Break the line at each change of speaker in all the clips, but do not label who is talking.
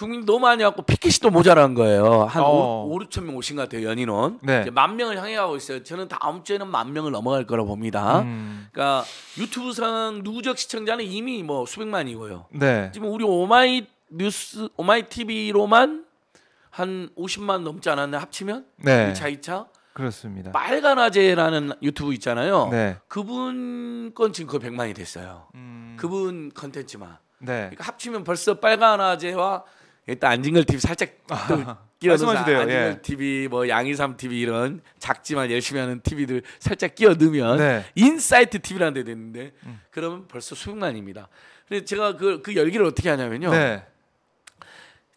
국민 너무 많이 왔고 피켓이 또 모자란 거예요. 한
어.
5, 6천 명 오신 것 같아요. 연인원.
네.
이제 만 명을 향해 가고 있어요. 저는 다음 주에는 만 명을 넘어갈 거라 봅니다.
음.
그러니까 유튜브상 누적 시청자는 이미 뭐 수백만이고요.
네.
지금 우리 오마이 뉴스 오마이 TV로만 한 50만 넘지 않았나 합치면
네.
1차 2차
그렇습니다.
빨간 아재라는 유튜브 있잖아요.
네.
그분 건 지금 거의 100만이 됐어요.
음.
그분 컨텐츠만.
네.
그러니까 합치면 벌써 빨간 아재와 일단 안진걸 TV 살짝 또 끼어넣어서
말씀하시대요.
안진걸
예.
TV 뭐 양이삼 TV 이런 작지만 열심히 하는 TV들 살짝 끼어 넣으면
네.
인사이트 TV라는 데 됐는데
음.
그러면 벌써 수백만입니다. 근데 제가 그, 그 열기를 어떻게 하냐면요.
네.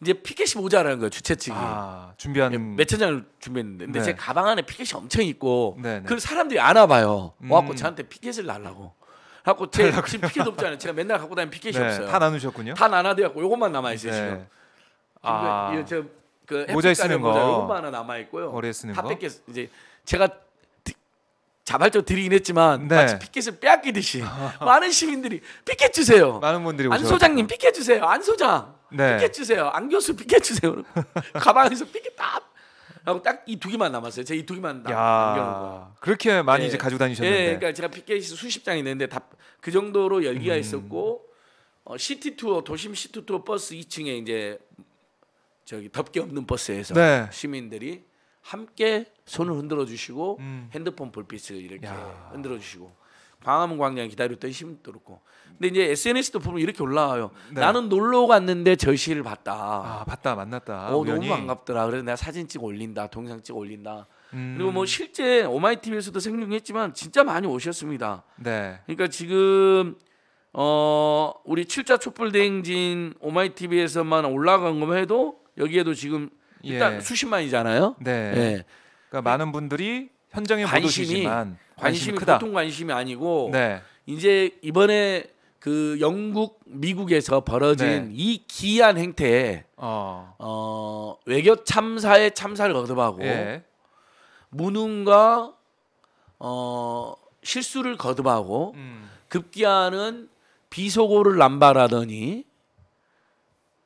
이제 피켓이 모자라는 거예요 주최 측이.
아, 준비하는
몇천 장을 준비했는데 근데
네.
제 가방 안에 피켓이 엄청 있고
네, 네.
그걸 사람들이 알아봐요.
음.
와갖고 저한테 피켓을 달라고. 갖고 제 지금 피켓 없잖아요. 제가 맨날 갖고 다니는 피켓이
네,
없어요.
다 나누셨군요.
다 나눠돼갖고 요것만 남아 있어요 지금.
네. 아.
이거 저그
모자에 쓰는 거.
요것만 하나 남아 있고요.
머리에 쓰는
다
거.
뺏겼 이제 제가 디- 자발적으로 드리긴 했지만
네.
마치 피켓을 빼앗기듯이 많은 시민들이 피켓 주세요.
많은 분들이
안. 소장님 피켓 주세요. 안 소장
네.
피켓 주세요. 안 교수 피켓 주세요. 가방에서 피켓 다 하고 딱 이 두 개만 남았어요. 제가 이두 개만 남- 남겨놓은
그렇게 많이
예.
이제 가지고
예,
다니셨는데.
그러니까 제가 피켓이 수십 장이 있는데 다 그 정도로 열기가
음.
있었고 어, city tour 도심 city tour 버스 2층에 이제 저기 덮개 없는 버스에서
네.
시민들이 함께 손을 흔들어 주시고
음.
핸드폰 불빛을 이렇게
야.
흔들어 주시고 광화문 광장 기다렸던 시민도 그렇고 근데 이제 SNS도 보면 이렇게 올라와요.
네.
나는 놀러 갔는데 진걸 씨를 봤다.
아, 봤다 만났다.
어. 너무 반갑더라. 그래서 내가 사진 찍어 올린다. 동영상 찍어 올린다.
음.
그리고 뭐 실제 오마이 TV에서도 생중했지만 진짜 많이 오셨습니다.
네.
그러니까 지금 어 우리 7자 촛불 대행진 오마이 TV에서만 올라간 것만 해도 여기에도 지금 일단
예.
수십만이잖아요.
네.
예.
그러니까 많은 분들이 현장에 못
관심이-
관심이
관심이
크다.
보통 관심이 아니고
네.
이제 이번에 그 영국 미국에서 벌어진
네.
이 기이한 행태에
어.
어 외교 참사에 참사를 거듭하고
예.
무능과 어 실수를 거듭하고
음.
급기야는 비속어를 남발하더니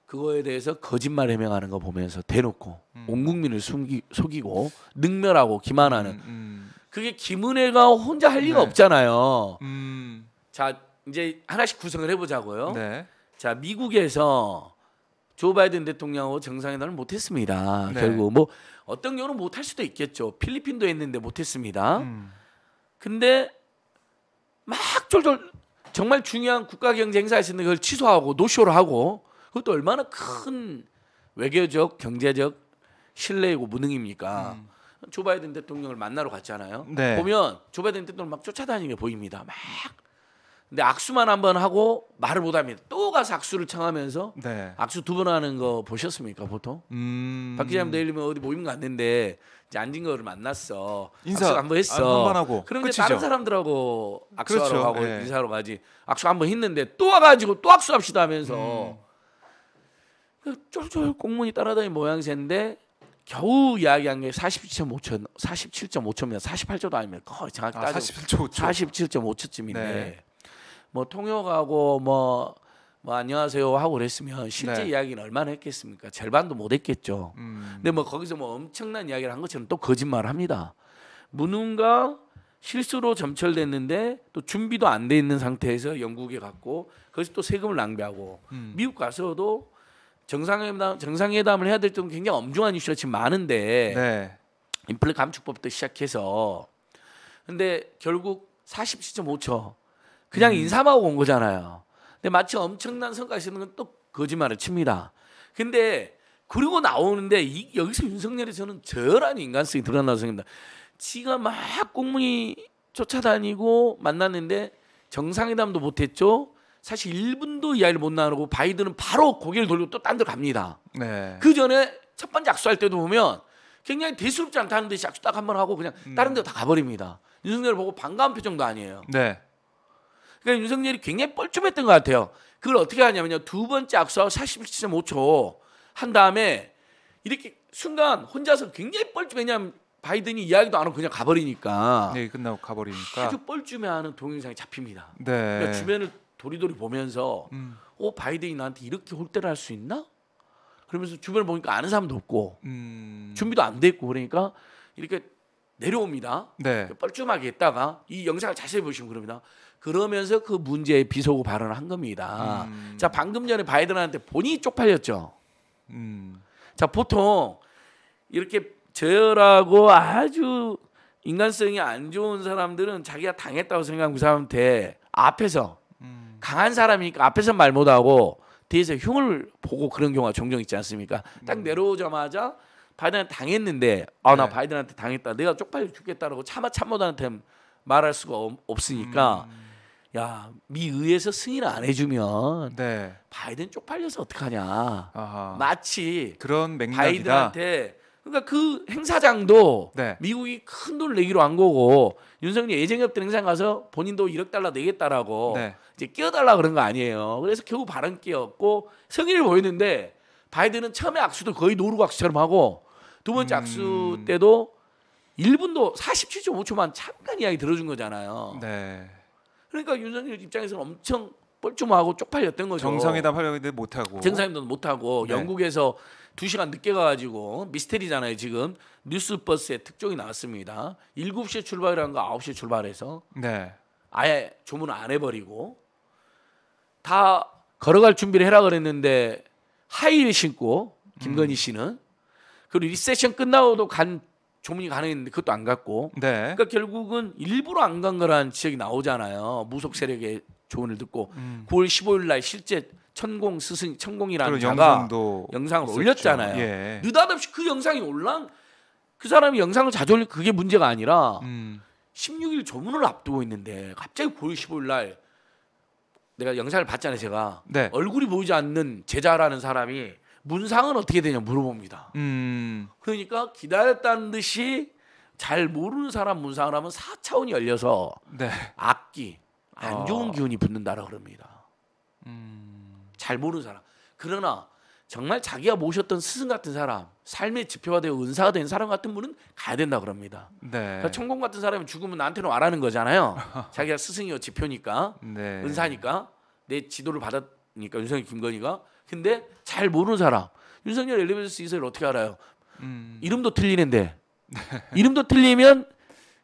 그거에 대해서 거짓말 해명하는 거 보면서 대놓고
음.
온 국민을 숨기, 속이고 능멸하고 기만하는
음, 음.
그게 김은혜가 혼자 할 리가
네.
없잖아요.
음.
자 이제 하나씩 구성을 해보자고요.
네.
자 미국에서 조 바이든 대통령하고 정상회담을 못했습니다.
네.
결국 뭐 어떤 경우는 못할 수도 있겠죠. 필리핀도 했는데 못했습니다.
음.
근데 막 쫄쫄 정말 중요한 국가 경제 있었는데 그걸 취소하고 노쇼를 하고 그것도 얼마나 큰 외교적 경제적 신뢰이고 무능입니까?
음.
조 바이든 대통령을 만나러 갔잖아요.
네.
보면 조 바이든 대통령 막 쫓아다니는 게 보입니다. 막 근데 악수만 한 번 하고 말을 못 합니다. 또 가서 악수를 청하면서
네.
악수 두 번 하는 거 보셨습니까 보통?
음.
박 기자님도 예를 들면 어디 모임 갔는데 이제 앉은 거를 만났어.
인사
한번 했어.
아, 한번 하고
이제
끝이죠.
다른 사람들하고 악수하러
그렇죠.
가고
예.
인사하러 가지. 악수 한 번 했는데 또 와가지고 또 악수합시다 하면서
음.
그 쫄쫄 공문이 따라다니는 모양새인데 겨우 이야기한 게 47.5초, 47.5초입니다. 48초도 아니면 거의 정확히
아,
따져
47초 5초.
47.5초쯤인데
네.
뭐 통역하고 뭐, 뭐 안녕하세요 하고 그랬으면 실제
네.
이야기는 얼마나 했겠습니까? 절반도 못 했겠죠.
음.
근데 뭐 거기서 뭐 엄청난 이야기를 한 것처럼 또 거짓말을 합니다. 무능과 실수로 점철됐는데 또 준비도 안 돼 있는 상태에서 영국에 갔고 거기서 또 세금을 낭비하고
음.
미국 가서도 정상회담 정상회담을 해야 될 때는 굉장히 엄중한 이슈가 지금 많은데
네.
인플레 감축법부터 시작해서 근데 결국 47.5초 그냥
음.
인사만 하고 온 거잖아요. 근데 마치 엄청난 성과가 있는 건 또 거짓말을 칩니다. 근데 그리고 나오는데 이, 여기서 윤석열이 저는 저란 인간성이 드러나서 생각합니다. 지가 막 공문이 쫓아다니고 만났는데 정상회담도 못했죠. 사실 1분도 이야기를 못 나누고 바이든은 바로 고개를 돌리고 또 딴데 갑니다.
네.
그 전에 첫 번째 악수할 때도 보면 굉장히 대수롭지 않다는 듯이 악수 딱 한 번 하고 그냥 다른 데다 가버립니다. 윤석열 보고 반가운 표정도 아니에요.
네.
그러니까 윤석열이 굉장히 뻘쭘했던 것 같아요. 그걸 어떻게 하냐면요. 두 번째 악수하고 47.5초 한 다음에 이렇게 순간 혼자서 굉장히 뻘쭘했냐면 바이든이 이야기도 안 하고 그냥 가버리니까
네, 끝나고 가버리니까.
아주 뻘쭘해하는 동영상이 잡힙니다.
네.
그러니까 주변을 도리도리 보면서
음.
어 바이든이 나한테 이렇게 홀대를 할 수 있나? 그러면서 주변을 보니까 아는 사람도 없고
음.
준비도 안 돼 있고 그러니까 이렇게 내려옵니다.
네.
뻘쭘하게 있다가 이 영상을 자세히 보시면 그럽니다. 그러면서 그 문제에 비속어 발언을 한 겁니다.
음.
자 방금 전에 바이든한테 본인이 쪽팔렸죠.
음.
자 보통 이렇게 저열하고 아주 인간성이 안 좋은 사람들은 자기가 당했다고 생각하는 그 사람한테 앞에서
음.
강한 사람이니까 앞에서 말 못하고 뒤에서 흉을 보고 그런 경우가 종종 있지 않습니까? 딱 내려오자마자 바이든한테 당했는데 아나
네.
바이든한테 당했다 내가 쪽팔려 죽겠다라고 차마 참모단한테 말할 수가 없- 없으니까 야미 의회에서 승인을 안 해주면
네.
바이든 쪽팔려서 어떡하냐
아하.
마치
그런 맥락이다.
바이든한테 그러니까 그 행사장도
네.
미국이 큰 돈을 내기로 한 거고 윤석열이 예정협된 행사 가서 본인도 1억 달러 내겠다라고
네.
이제 끼어달라 그런 거 아니에요. 그래서 결국 발언 끼었고 성의를 보였는데 바이든은 처음에 악수도 거의 노르고 악수처럼 하고 두 번째
음.
악수 때도 1분도 47.5초만 잠깐 이야기 들어준 거잖아요.
네.
그러니까 윤석열 입장에서는 엄청 뻘쭘하고 쪽팔렸던 거죠.
정상회담 하려고 했는데 못 하고.
정상회담도 못 하고
네.
영국에서 두 시간 늦게 가가지고 미스테리잖아요 지금 뉴스버스에 특종이 나왔습니다. 7시에 출발이라는 거 9시에 출발해서
네.
아예 조문을 안 해버리고 다 걸어갈 준비를 해라 그랬는데 하이힐 신고 김건희 씨는 그리고 리셉션 끝나고도 간 조문이 가능했는데 그것도 안 갔고
네.
그러니까 결국은 일부러 안 간 거라는 지적이 나오잖아요 무속 세력의 조언을 듣고
음.
9월 15일 날 실제 천공 스승 천공이라는 자가 영상을
있었죠.
올렸잖아요.
예.
느닷없이 그 영상이 올라 그 사람이 영상을 자주 올린 그게 문제가 아니라
음.
16일 조문을 앞두고 있는데 갑자기 9월 15일 날 내가 영상을 봤잖아요 제가
네.
얼굴이 보이지 않는 제자라는 사람이 문상은 어떻게 되냐 물어봅니다
음.
그러니까 기다렸다는 듯이 잘 모르는 사람 문상을 하면 4차원이 열려서
네.
악기 안 좋은
어.
기운이 붙는다라 그럽니다
음.
잘 모르는 사람 그러나 정말 자기가 모셨던 스승 같은 사람 삶의 지표가 되어 은사가 된 사람 같은 분은 가야 된다 그럽니다
네.
그러니까 천공 같은 사람이 죽으면 나한테는 와라는 거잖아요. 자기가 스승이요 지표니까
네.
은사니까 내 지도를 받았으니까 윤석열 김건희가. 근데 잘 모르는 사람 윤석열 엘리베이터 이사를 어떻게 알아요?
음.
이름도 틀리는데 이름도 틀리면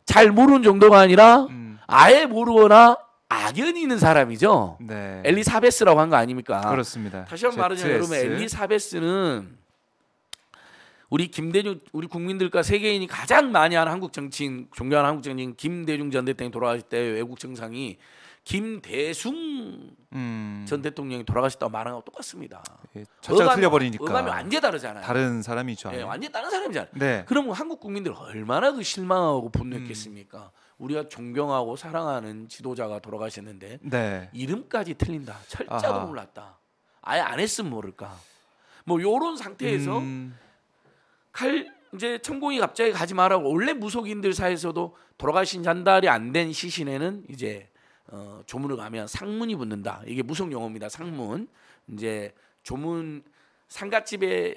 잘 모르는 정도가 아니라
음.
아예 모르거나 악연이 있는 사람이죠.
네.
엘리사베스라고 한 거 아닙니까?
그렇습니다.
다시 한번 말하자면. 여러분 엘리사베스는 우리 김대중 우리 국민들과 세계인이 가장 많이 하는 한국 정치인 존경하는 한국 정치인 김대중 전 대통령이 돌아가실 때 외국 정상이 김대숭
음.
전 대통령이 돌아가셨다고 말한 거랑 똑같습니다.
예, 철자가 틀려버리니까
어감이 완전 다르잖아요.
다른 사람이죠.
예, 완전 다른 사람이잖아요.
네.
그럼 한국 국민들 얼마나 그 실망하고 분노했겠습니까? 우리가 존경하고 사랑하는 지도자가 돌아가셨는데
네.
이름까지 틀린다. 철자도
아하.
몰랐다. 아예 안 했으면 모를까. 뭐 요런 상태에서
음.
칼 이제 천공이 갑자기 가지 말라고 원래 무속인들 사이에서도 돌아가신 잔달이 안 된 시신에는 이제 어, 조문을 가면 상문이 붙는다. 이게 무속 용어입니다. 상문. 이제 조문 상갓집에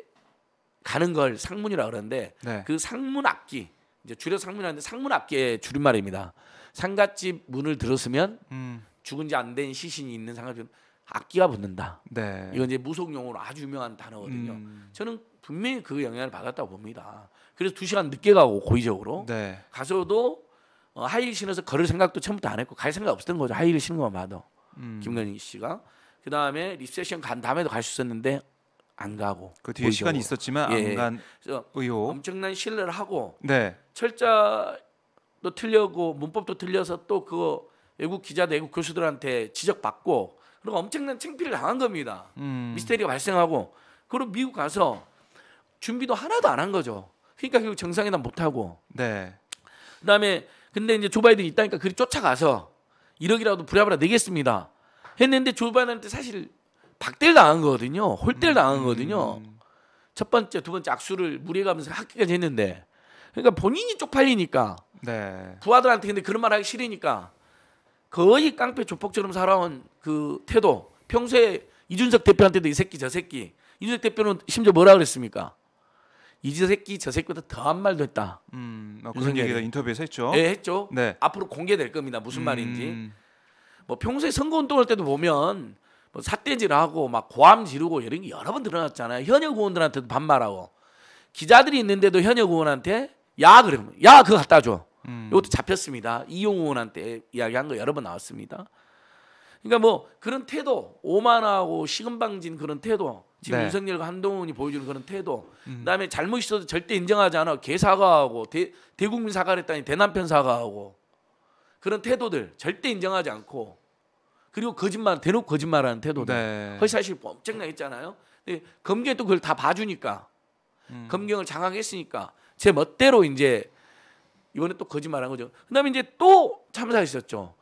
가는 걸 상문이라 그러는데
네.
그 상문 앞기 이제 줄여 상문이라는데 상문 앞기의 줄임말입니다. 상갓집 문을 들었으면
음.
죽은 지 안 된 시신이 있는 상갓집 앞기가 붙는다.
네.
이건 이제 무속 용어로 아주 유명한 단어거든요.
음.
저는 분명히 그 영향을 받았다고 봅니다. 그래서 두 시간 늦게 가고 고의적으로
네.
가서도 어, 하이힐 신어서 걸을 생각도 처음부터 안 했고 갈 생각 없었던 거죠. 하이힐 신는 것만 봐도
음.
김건희 씨가 그 다음에 리셉션 간 다음에도 갈 수 있었는데 안 가고
그 뒤에 시간이. 있었지만
예.
안간
그래서
의혹.
엄청난 신뢰를 하고
네.
철자도 틀려고 문법도 틀려서 또 그거 외국 기자 외국 교수들한테 지적받고 그리고 엄청난 창피를 당한 겁니다.
음.
미스테리가 발생하고 그리고 미국 가서 준비도 하나도 안 한 거죠. 그러니까 결국 정상회담 못 하고
네.
그다음에 근데 이제 조 바이든이 있다니까 그리 쫓아가서 1억이라도 부랴부랴 내겠습니다. 했는데 조 바이든한테 사실 박대를 당한 거거든요. 홀대를 당한 거거든요.
음.
첫 번째, 두 번째 악수를 무리해가면서 학기까지 했는데 그러니까 본인이 쪽팔리니까
네.
부하들한테 근데 그런 말 하기 싫으니까 거의 깡패 조폭처럼 살아온 그 태도 평소에 이준석 대표한테도 이 새끼 저 새끼 이준석 대표는 심지어 뭐라 그랬습니까? 이 새끼 저 새끼보다 더한 말도 했다.
음. 어, 그런. 얘기가 인터뷰에서 했죠.
예, 했죠.
네.
앞으로 공개될 겁니다. 무슨 말인지.
음.
뭐 평소에 선거 운동할 때도 보면 뭐 삿대질하고 막 고함 지르고 이런 게 여러 번 드러났잖아요. 현역 의원들한테도 반말하고 기자들이 있는데도 현역 의원한테 야 그러면 야 그거 갖다 줘.
음.
이것도 잡혔습니다. 이용 의원한테 이야기한 거 여러 번 나왔습니다. 그러니까 뭐 그런 태도 오만하고 시금방진 그런 태도 지금
네.
윤석열과 한동훈이 보여주는 그런 태도
음.
그다음에 잘못 있어도 절대 인정하지 않아 개 사과하고 대, 대국민 사과를 했다니 대남편 사과하고 그런 태도들 절대 인정하지 않고 그리고 거짓말 대놓고 거짓말하는 태도들
네.
허위사실 엄청나게 있잖아요. 근데 검경이 또 그걸 다 봐주니까
음.
검경을 장악했으니까 제 멋대로 이제 이번에 또 거짓말한 거죠. 그다음에 이제 또 참사했었죠.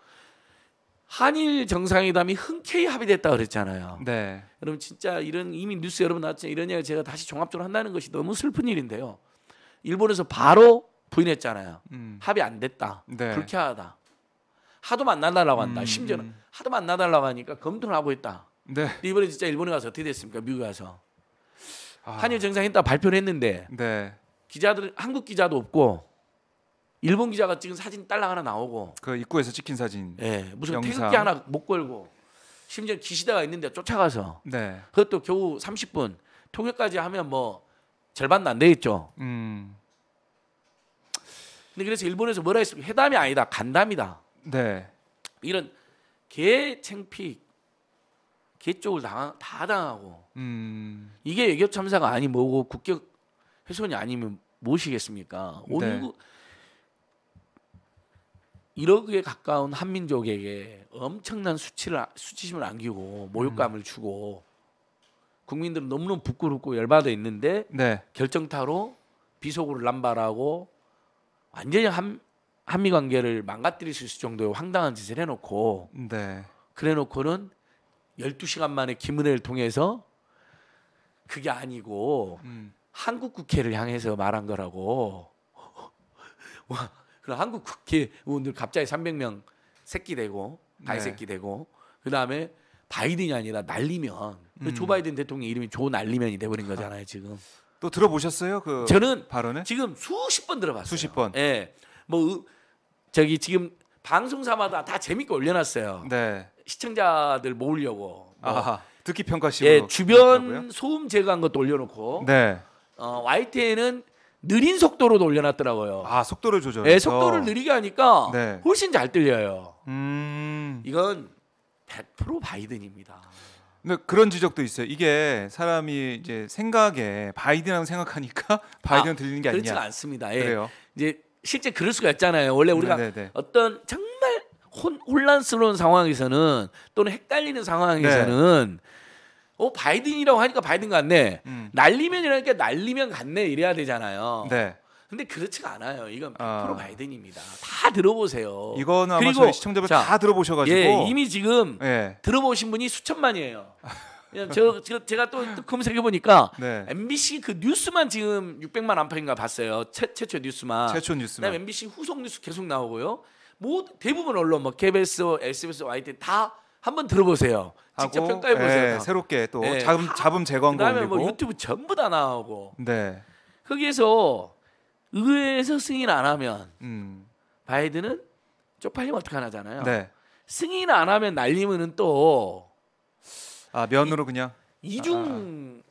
한일 정상회담이 흔쾌히 합의됐다 그랬잖아요.
네.
여러분 진짜 이런 이미 뉴스 여러분 나왔죠. 이런 이야기 제가 다시 종합적으로 한다는 것이 너무 슬픈 일인데요. 일본에서 바로 부인했잖아요.
음.
합의 안 됐다.
네.
불쾌하다. 하도 만나달라고 한다.
음.
심지어는 하도 만나달라고 하니까 검토를 하고 있다.
네.
이번에 진짜 일본에 가서 어떻게 됐습니까? 미국에 가서
아.
한일 정상회담 발표를 했는데
네.
기자들 한국 기자도 없고 일본 기자가 찍은 사진 딸랑 하나 나오고
그 입구에서 찍힌 사진.
예, 무슨
영상.
태극기 하나 못 걸고 심지어 기시다가 있는데 쫓아가서
네.
그것도 겨우 30분 통역까지 하면 뭐 절반도 안 되겠죠.
음.
근데 그래서 일본에서 뭐라 했습니까? 회담이 아니다 간담이다.
네.
이런 개 챙피 개 쪽을 당하, 다 당하고
음.
이게 외교 참사가 아니 뭐고 국격 훼손이 아니면 무엇이겠습니까?
네.
그 1억에 가까운 한민족에게 엄청난 수치를 수치심을 안기고 모욕감을 주고 국민들은 너무너무 부끄럽고 열받아 있는데
네.
결정타로 비속어를 남발하고 완전히 한 한미 관계를 망가뜨릴 수 있을 정도의 황당한 짓을 해놓고
네.
그래놓고는 12시간 만에 김은혜를 통해서 그게 아니고
음.
한국 국회를 향해서 말한 거라고. 와, 그럼 한국 국회의원들 갑자기 300명 새끼 되고 가이
네.
새끼 되고 그 다음에 바이든이 아니라 날리면
음.
조 바이든 대통령 이름이 조 날리면이 돼버린 거잖아요 지금.
또 들어보셨어요? 그
저는
발언을?
지금 수십 번 들어봤어요.
수십 번.
예, 뭐 으- 저기 지금 방송사마다 다 재밌게 올려놨어요.
네.
시청자들 모으려고. 뭐,
아하. 듣기 평가식으로.
예. 주변 소음 제거한 것도 올려놓고
네.
어, YTN은 느린 속도로도 올려놨더라고요.
아, 속도를 조절해서.
예, 속도를 느리게 하니까
네.
훨씬 잘 들려요.
음.
이건 100% 바이든입니다.
근데 그런 지적도 있어요. 이게 사람이 이제 생각에 바이든이라고 생각하니까 바이든 들리는 게 아니냐.
않습니다. 예.
그래요.
이제 실제 그럴 수가 있잖아요. 원래 우리가
네, 네, 네.
어떤 정말 혼, 혼란스러운 상황에서는 또는 헷갈리는 상황에서는 어 바이든이라고 하니까 바이든 같네.
음.
날리면이라니까 날리면 같네 이래야 되잖아요.
네.
근데 그렇지가 않아요. 이건 100%
아.
바이든입니다. 다 들어보세요.
이거는 아마
그리고
시청자분
자,
다 들어보셔가지고.
예, 이미 지금
예.
들어보신 분이 수천만이에요. 저, 저 제가 또, 또 검색해 보니까
네.
MBC 그 뉴스만 지금 600만 안팎인가 봤어요. 최, 최초 뉴스만.
최초
그다음에
뉴스만.
MBC 후속 뉴스 계속 나오고요. 뭐 대부분 언론 뭐 KBS, SBS, YTN 다 한번 들어보세요. 직접 평가해 보세요.
예, 새롭게 또
예,
자금 제거한 거
그다음에. 뭐 유튜브 전부 다 나오고
네.
거기에서 의회에서 승인 안 하면
음.
바이든은 쪽팔리면 어떡하나잖아요.
네.
승인 안 하면 날리면은 또
아 면으로 그냥.
이중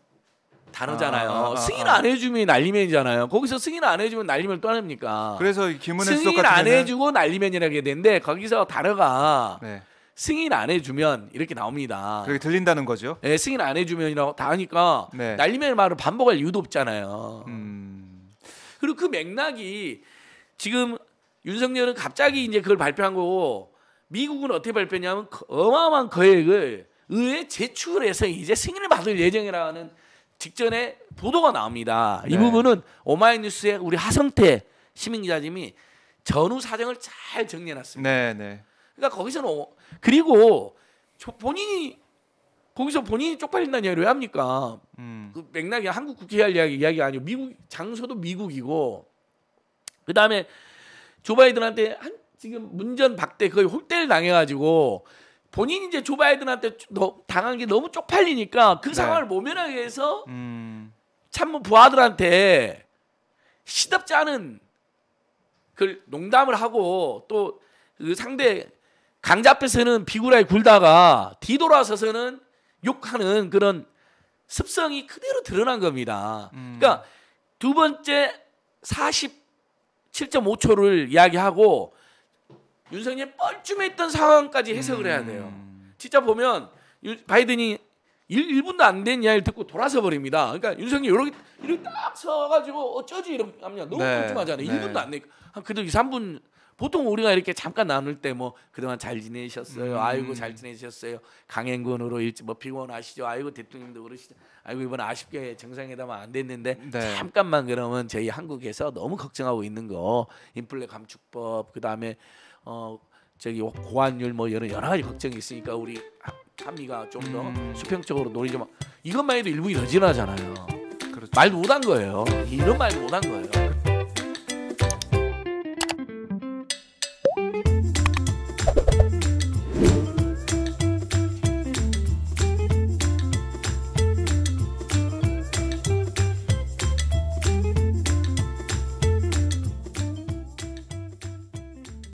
단어잖아요.
아, 아, 아, 아,
승인
아.
안 해주면 날리면이잖아요. 거기서 승인 안 해주면 날리면 또 아닙니까?
그래서 이 김은혜
승인 안 해주고 날리면이라게 되는데 거기서 단어가
네.
승인 안 해주면 이렇게 나옵니다.
그렇게 들린다는 거죠.
예, 승인 안 해주면이라고 다 하니까
네.
날리면 말을 반복할 이유도 없잖아요.
음.
그리고 그 맥락이 지금 윤석열은 갑자기 이제 그걸 발표한 거고 미국은 어떻게 발표냐면 거- 어마어마한 거액을 의회 제출해서 이제 승인을 받을 예정이라는 직전에 보도가 나옵니다. 이
네.
부분은 오마이뉴스의 우리 하성태 시민 기자님이 전후 사정을 잘 정리해놨습니다.
네, 네.
그러니까 거기서는 오- 그리고 저- 본인이 거기서 본인이 쪽팔린다는 이야기를 왜 합니까?
음.
그 맥락이 한국 국회 할 이야기 이야기 아니고 미국 장소도 미국이고 그 다음에 조 바이든한테 한 지금 문전 박대 거의 홀대를 당해가지고 본인이 이제 조 바이든한테 너- 당한 게 너무 쪽팔리니까 그
네.
상황을 모면하기 위해서
음.
참모 부하들한테 시덥지 않은 그 농담을 하고 또 그 상대 강자 앞에서는 비구라에 굴다가 뒤돌아서서는 욕하는 그런 습성이 그대로 드러난 겁니다.
음.
그러니까 두 번째 47.5초를 이야기하고 윤석열 뻘쭘했던 상황까지 해석을 해야 돼요.
음.
진짜 보면 유- 바이든이 1, 분도 안 된 이야기를 듣고 돌아서 버립니다. 그러니까 윤석열이 이렇게 이렇게 딱 서가지고 어쩌지 하면 너무
네,
뻘쭘하잖아요.
네.
1분도 안 돼. 한 그래도 2, 3분 보통 우리가 이렇게 잠깐 나눌 때 뭐 그동안 잘 지내셨어요.
음.
아이고 잘 지내셨어요. 강행군으로 일찍 뭐 피곤하시죠. 아이고 대통령도 그러시죠. 아이고 이번 에 아쉽게 정상회담 안 됐는데
네.
잠깐만 그러면 저희 한국에서 너무 걱정하고 있는 거 인플레 감축법 그다음에 어 저기 고환율 뭐 여러 여러 가지 걱정이 있으니까 우리 한- 한미가 좀더
음.
수평적으로 논의 좀 이것만 해도 일본이 더 진하잖아요.
그렇죠.
말도 못한 거예요. 이런 말도 못한 거예요.